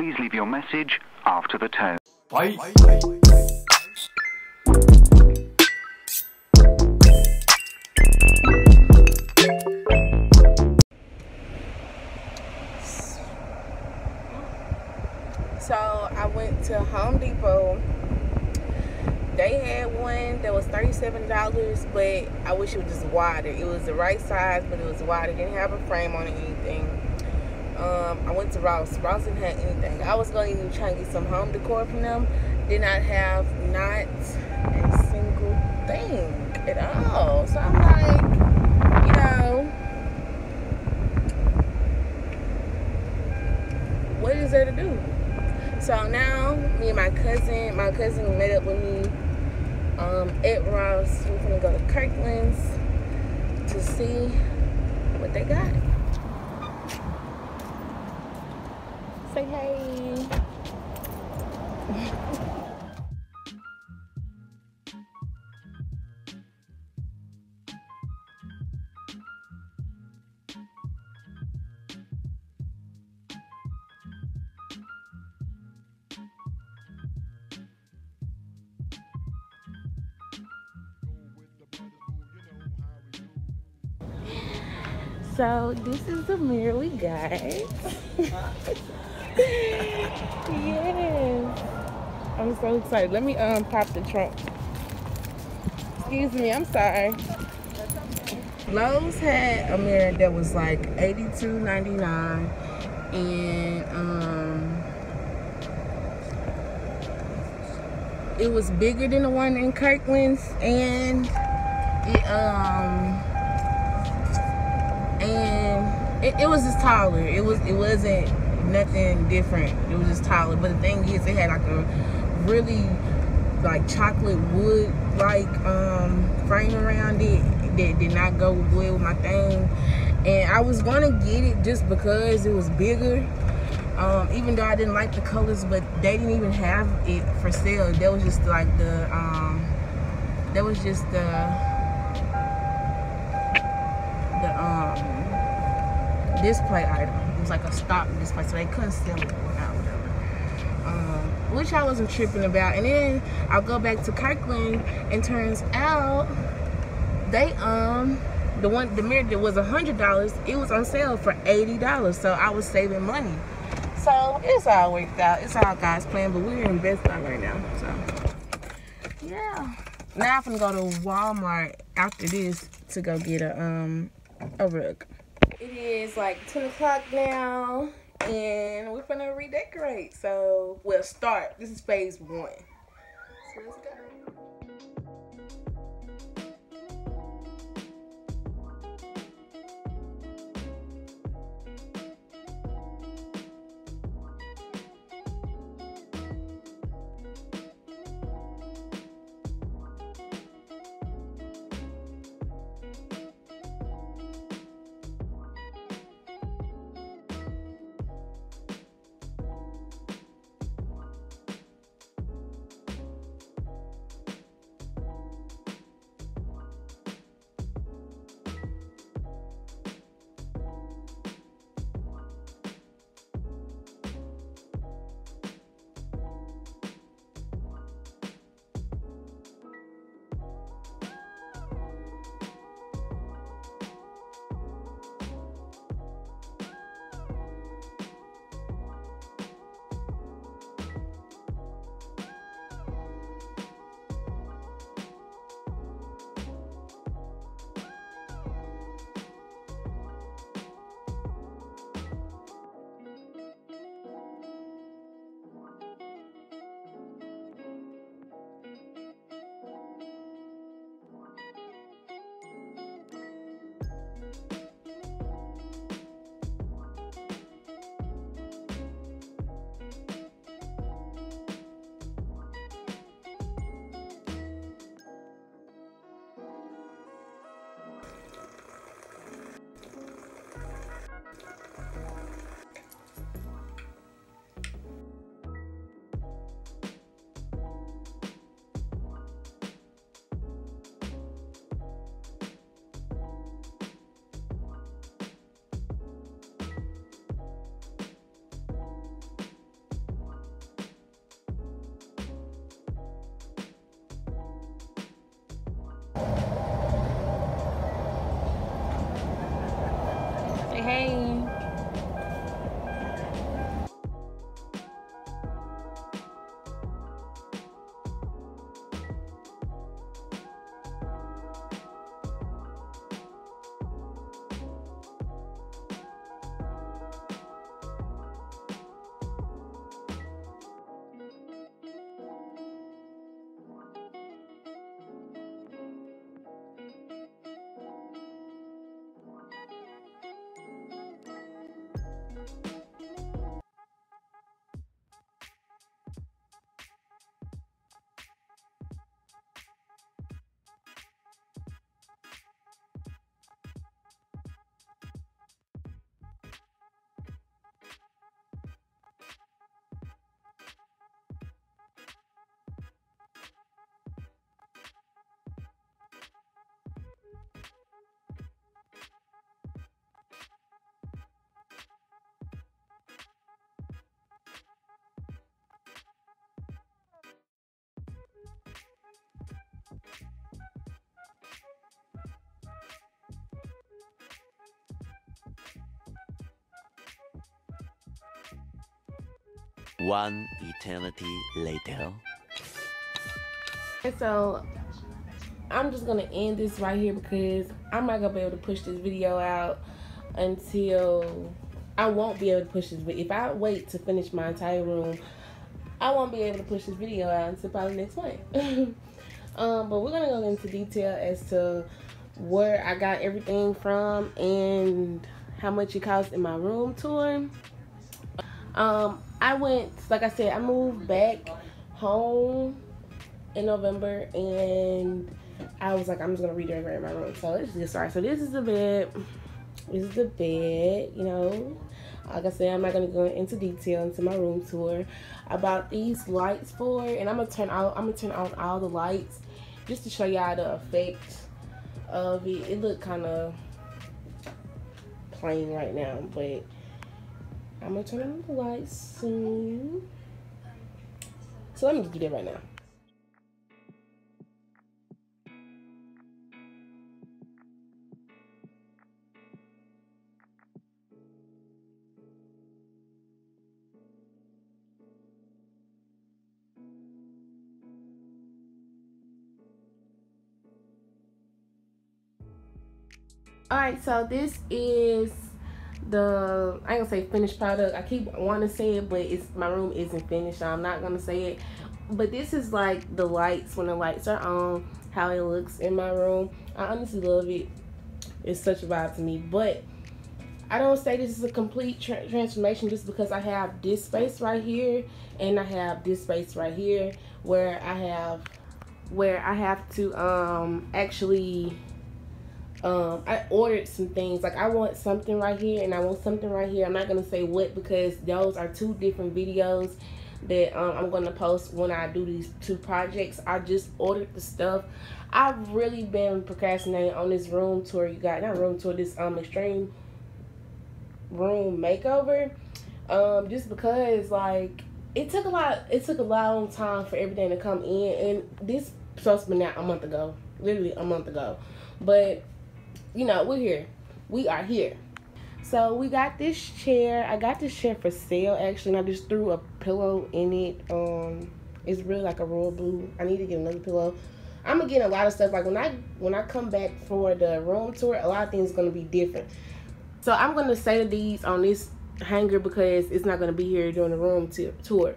Please leave your message after the tone. Bye. So I went to Home Depot. They had one that was $37, but I wish it was just wider. It was the right size, but it was wider. It didn't have a frame on it or anything. Um, I went to Ross. Ross didn't have anything. I was going to try and get some home decor from them. Did not have not a single thing at all. So I'm like, you know, what is there to do? So now me and my cousin, my cousin met up with me um, at Ross. We're gonna go to Kirkland's to see what they got. Say hey. So this is the mirror we got. Yes. I'm so excited. Let me um pop the trunk. Excuse me, I'm sorry. Lowe's had a mirror that was like $82.99 and um it was bigger than the one in Kirkland's and it um and it, it was just taller. It was it wasn't nothing different. It was just taller. But the thing is, it had like a really like chocolate wood like um frame around it that did not go well with my thing. And I was gonna get it just because it was bigger. Um, even though I didn't like the colors, but they didn't even have it for sale. That was just like the um, that was just the um display item. It was like a stock display, so they couldn't sell it whatever. Um, which I wasn't tripping about. And then I'll go back to Kirkland, and turns out they um the one the mirror that was a hundred dollars, it was on sale for eighty dollars. So I was saving money. So it's all worked out. It's all God's plan, but we're in Best Buy right now. So yeah. Now I'm gonna go to Walmart after this to go get a um a rug. Is like 10 o'clock now, and we're gonna redecorate. So we'll start. This is phase one. So let's go. Hey. One eternity later. So I'm just gonna end this right here because I'm not gonna be able to push this video out until I won't be able to push this video. If I wait to finish my entire room, I won't be able to push this video out until probably next month. um, but we're gonna go into detail as to where I got everything from and how much it cost in my room tour. Um, I went, like I said, I moved back home in November and I was like, I'm just gonna redecorate my room. So let's get started. So this is the bed. This is the bed, you know. Like I said, I'm not gonna go into detail into my room tour. about these lights for and I'm gonna turn out I'm gonna turn on all the lights just to show y'all the effect of it. It looked kinda plain right now, but I'm gonna turn on the lights soon. So let me do that right now. All right, so this is the I ain't gonna say finished product. I keep wanting to say it, but it's my room isn't finished. I'm not gonna say it. But this is like the lights when the lights are on, how it looks in my room. I honestly love it. It's such a vibe to me. But I don't say this is a complete tra transformation just because I have this space right here and I have this space right here where I have where I have to um actually um, I ordered some things. Like I want something right here and I want something right here. I'm not gonna say what because those are two different videos that um, I'm gonna post when I do these two projects. I just ordered the stuff. I've really been procrastinating on this room tour. You got not room tour. This um extreme room makeover. Um, just because like it took a lot. It took a long time for everything to come in, and this supposed to be out a month ago. Literally a month ago, but you know, we're here. We are here. So we got this chair. I got this chair for sale actually, and I just threw a pillow in it. Um, it's really like a royal blue. I need to get another pillow. I'm gonna get a lot of stuff. Like when I when I come back for the room tour, a lot of things gonna be different. So I'm gonna say these on this hanger because it's not gonna be here during the room tour.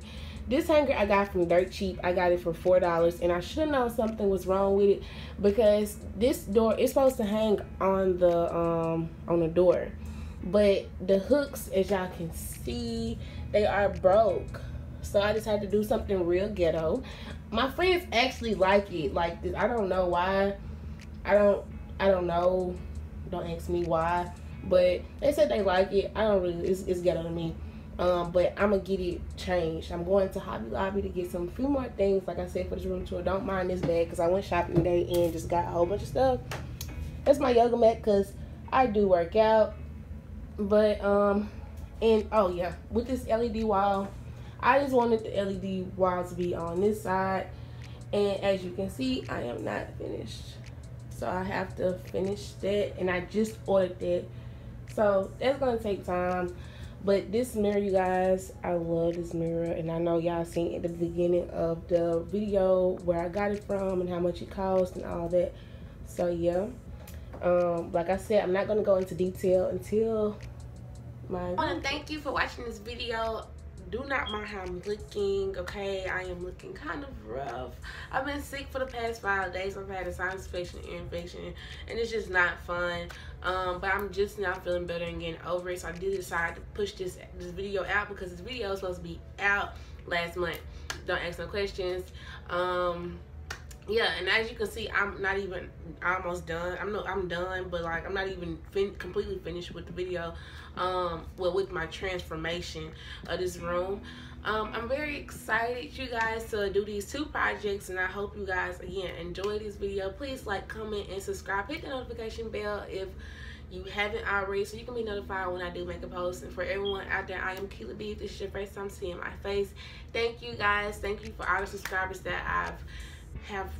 This hanger I got from Dirt Cheap. I got it for $4 and I should have known something was wrong with it because this door is supposed to hang on the um on the door. But the hooks, as y'all can see, they are broke. So I just had to do something real ghetto. My friends actually like it. Like I don't know why. I don't I don't know. Don't ask me why. But they said they like it. I don't really it's, it's ghetto to me. Um, but I'm gonna get it changed. I'm going to Hobby Lobby to get some few more things, like I said, for this room tour. Don't mind this bag because I went shopping today and just got a whole bunch of stuff. That's my yoga mat because I do work out. But um, and oh yeah, with this LED wall, I just wanted the LED wall to be on this side. And as you can see, I am not finished. So I have to finish that. And I just ordered that So that's gonna take time. But this mirror, you guys, I love this mirror. And I know y'all seen at the beginning of the video where I got it from and how much it cost and all that. So yeah. Um, like I said, I'm not gonna go into detail until my I wanna thank you for watching this video do not mind how I'm looking, okay? I am looking kind of rough. I've been sick for the past five days. I've had a sinus infection, infection, and it's just not fun. Um, but I'm just now feeling better and getting over it. So I did decide to push this this video out because this video is supposed to be out last month. Don't ask no questions. Um, yeah and as you can see i'm not even almost done. I'm no i'm done but like i'm not even fin completely finished with the video um well with my transformation of this room. Um i'm very excited you guys to do these two projects and i hope you guys again enjoy this video. Please like comment and subscribe. Hit the notification bell if you haven't already so you can be notified when I do make a post. And for everyone out there I am Shkela B. This is your first time seeing my face. Thank you guys. Thank you for all the subscribers that I've have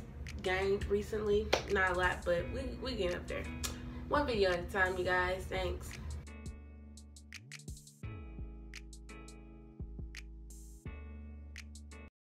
gained recently. Not a lot, but we, we getting up there. One video at a time, you guys. Thanks.